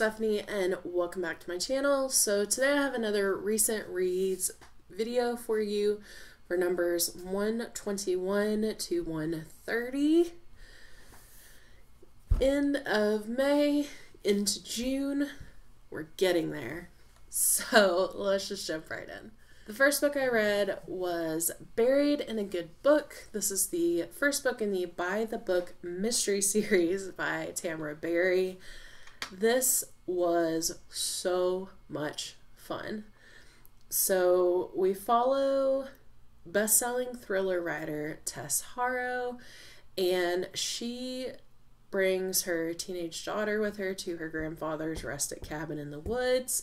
Stephanie and welcome back to my channel. So today I have another recent reads video for you for numbers 121 to 130. End of May into June. We're getting there. So let's just jump right in. The first book I read was Buried in a Good Book. This is the first book in the By the Book mystery series by Tamara Berry. This was so much fun. So we follow best-selling thriller writer Tess Harrow and she brings her teenage daughter with her to her grandfather's rustic cabin in the woods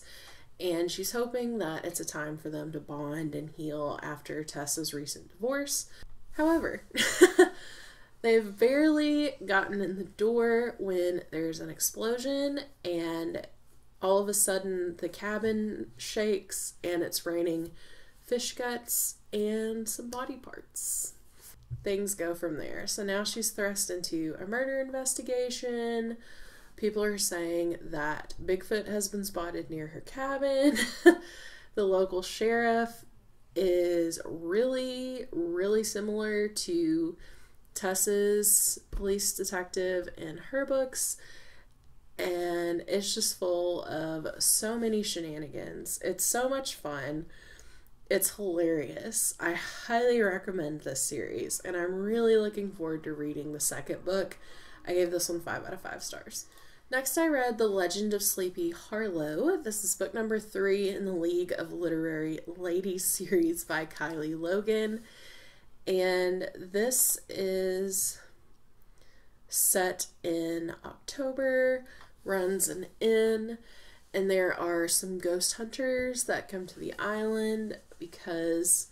and she's hoping that it's a time for them to bond and heal after Tessa's recent divorce. However, they've barely gotten in the door when there's an explosion and all of a sudden the cabin shakes and it's raining fish guts and some body parts. Things go from there. So now she's thrust into a murder investigation People are saying that Bigfoot has been spotted near her cabin. the local sheriff is really, really similar to Tess's police detective in her books. And it's just full of so many shenanigans. It's so much fun. It's hilarious. I highly recommend this series, and I'm really looking forward to reading the second book. I gave this one 5 out of 5 stars. Next, I read The Legend of Sleepy Harlow. This is book number three in the League of Literary Ladies series by Kylie Logan. And this is set in October, runs an inn, and there are some ghost hunters that come to the island because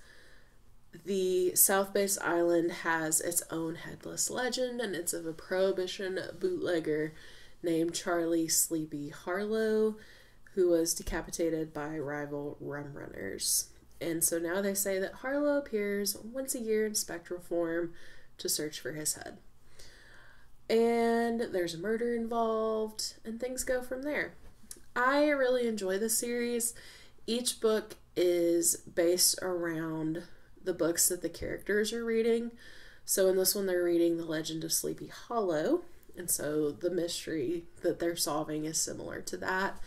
the South Bass Island has its own headless legend and it's of a prohibition bootlegger named Charlie Sleepy Harlow, who was decapitated by rival rum runners. And so now they say that Harlow appears once a year in spectral form to search for his head. And there's a murder involved, and things go from there. I really enjoy this series. Each book is based around the books that the characters are reading. So in this one, they're reading The Legend of Sleepy Hollow, and so the mystery that they're solving is similar to that.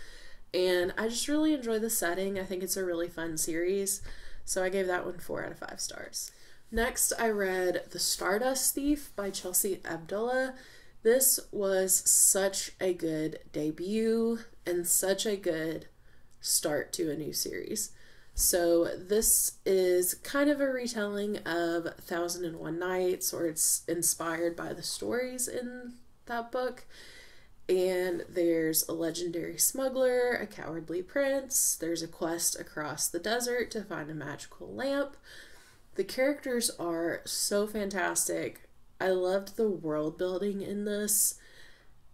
And I just really enjoy the setting. I think it's a really fun series. So I gave that one four out of five stars. Next, I read The Stardust Thief by Chelsea Abdullah. This was such a good debut and such a good start to a new series. So this is kind of a retelling of Thousand and One Nights, or it's inspired by the stories in that book. And there's a legendary smuggler, a cowardly prince, there's a quest across the desert to find a magical lamp. The characters are so fantastic. I loved the world building in this,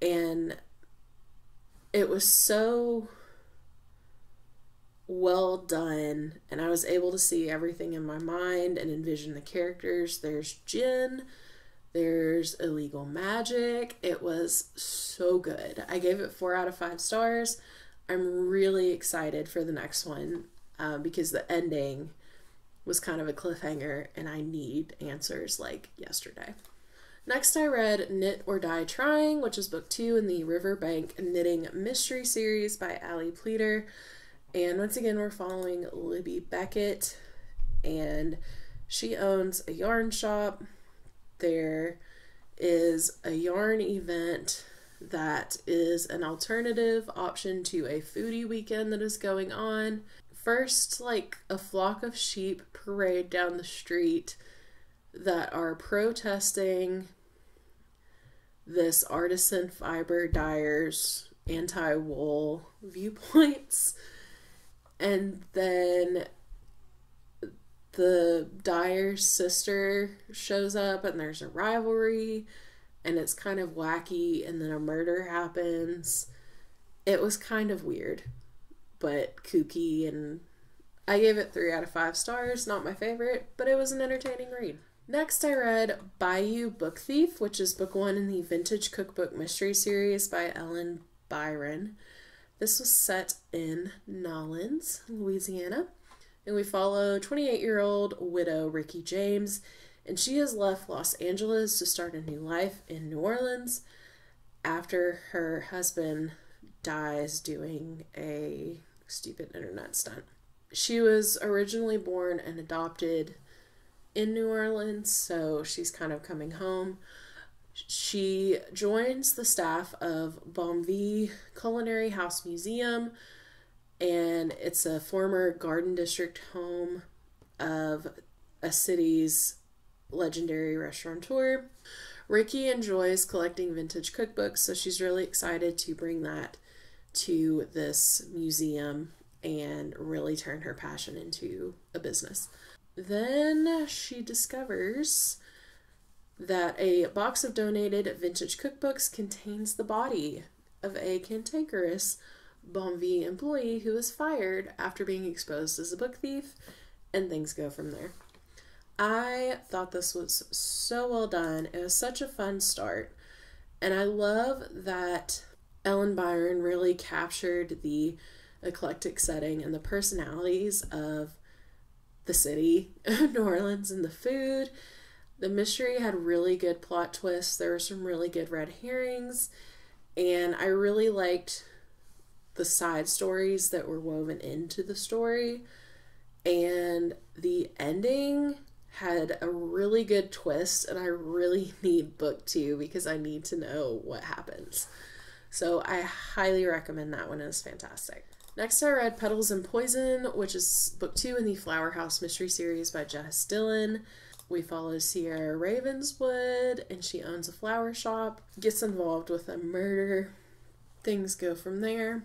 and it was so well done and I was able to see everything in my mind and envision the characters. There's jinn, there's illegal magic. It was so good. I gave it four out of five stars. I'm really excited for the next one um, because the ending was kind of a cliffhanger and I need answers like yesterday. Next, I read Knit or Dye Trying, which is book two in the Riverbank Knitting Mystery Series by Allie Pleiter. And once again, we're following Libby Beckett, and she owns a yarn shop there is a yarn event that is an alternative option to a foodie weekend that is going on. First, like a flock of sheep parade down the street that are protesting this artisan fiber dyers anti wool viewpoints. And then the Dyer's sister shows up and there's a rivalry and it's kind of wacky and then a murder happens. It was kind of weird, but kooky and I gave it 3 out of 5 stars, not my favorite, but it was an entertaining read. Next, I read Bayou Book Thief, which is book one in the Vintage Cookbook Mystery Series by Ellen Byron. This was set in Nolens, Louisiana, and we follow 28 year old widow Ricky James, and she has left Los Angeles to start a new life in New Orleans after her husband dies doing a stupid internet stunt. She was originally born and adopted in New Orleans, so she's kind of coming home. She joins the staff of Bon Vee Culinary House Museum, and it's a former Garden District home of a city's legendary restaurateur. Ricky enjoys collecting vintage cookbooks, so she's really excited to bring that to this museum and really turn her passion into a business. Then she discovers that a box of donated vintage cookbooks contains the body of a cantankerous Bon Vee employee who was fired after being exposed as a book thief, and things go from there. I thought this was so well done. It was such a fun start. And I love that Ellen Byron really captured the eclectic setting and the personalities of the city New Orleans and the food. The mystery had really good plot twists. There were some really good red herrings. And I really liked the side stories that were woven into the story. And the ending had a really good twist, and I really need book two because I need to know what happens. So I highly recommend that one. It's fantastic. Next, I read Petals and Poison, which is book two in the Flower House mystery series by Jess Dylan. We follow Sierra Ravenswood, and she owns a flower shop, gets involved with a murder. Things go from there.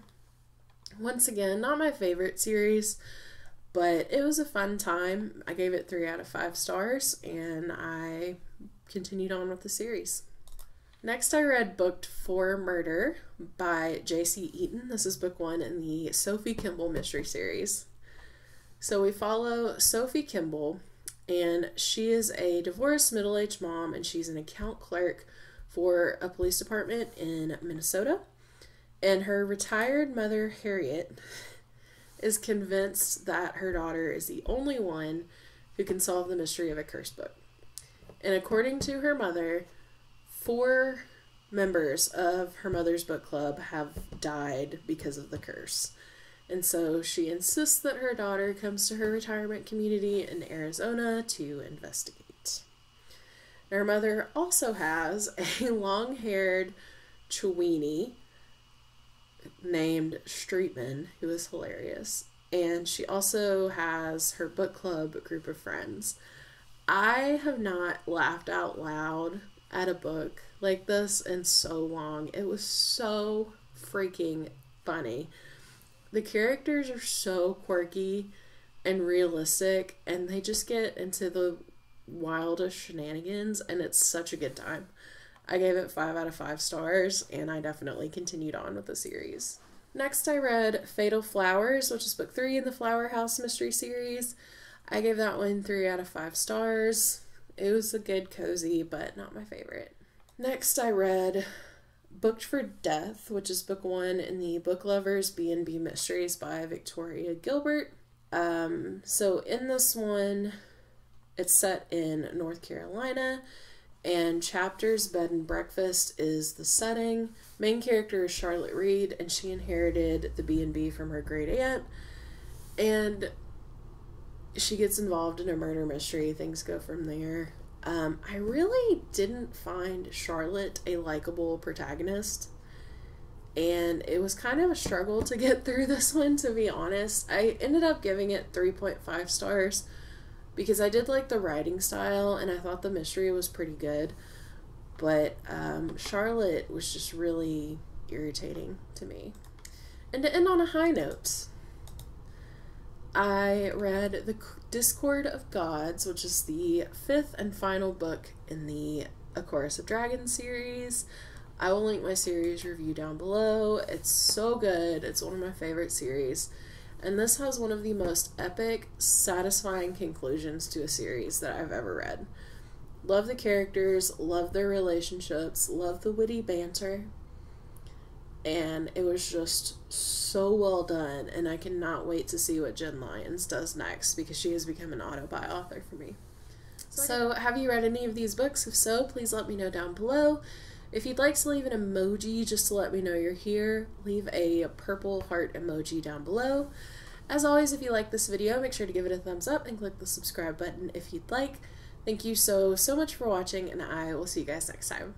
Once again, not my favorite series, but it was a fun time. I gave it three out of five stars, and I continued on with the series. Next, I read Booked 4 Murder by J.C. Eaton. This is book one in the Sophie Kimball mystery series. So we follow Sophie Kimball, and she is a divorced middle aged mom, and she's an account clerk for a police department in Minnesota. And her retired mother, Harriet, is convinced that her daughter is the only one who can solve the mystery of a curse book. And according to her mother, four members of her mother's book club have died because of the curse. And so she insists that her daughter comes to her retirement community in Arizona to investigate. Her mother also has a long haired Chiweenie named Streetman, who is hilarious. And she also has her book club group of friends. I have not laughed out loud at a book like this in so long. It was so freaking funny. The characters are so quirky and realistic, and they just get into the wildest shenanigans, and it's such a good time. I gave it 5 out of 5 stars, and I definitely continued on with the series. Next, I read Fatal Flowers, which is book 3 in the Flower House mystery series. I gave that one 3 out of 5 stars. It was a good cozy, but not my favorite. Next, I read Booked for Death, which is book one in the Book Lovers B&B Mysteries by Victoria Gilbert. Um, so in this one, it's set in North Carolina, and chapters bed and breakfast is the setting. Main character is Charlotte Reed, and she inherited the B&B from her great aunt, and she gets involved in a murder mystery. Things go from there. Um, I really didn't find Charlotte a likable protagonist. And it was kind of a struggle to get through this one, to be honest. I ended up giving it 3.5 stars because I did like the writing style and I thought the mystery was pretty good. But um, Charlotte was just really irritating to me. And to end on a high note, I read The Discord of Gods, which is the fifth and final book in the A Chorus of Dragons series. I will link my series review down below. It's so good. It's one of my favorite series. And this has one of the most epic, satisfying conclusions to a series that I've ever read. Love the characters, love their relationships, love the witty banter. and it was just so well done and i cannot wait to see what jenn lyons does next because she has become an auto-buy author for me so have you read any of these books if so please let me know down below if you'd like to leave an emoji just to let me know you're here leave a purple heart emoji down below. As always if you like this video make sure to give it a thumbs up and click the subscribe button if you'd like. Thank you so so much for watching and i will see you guys next time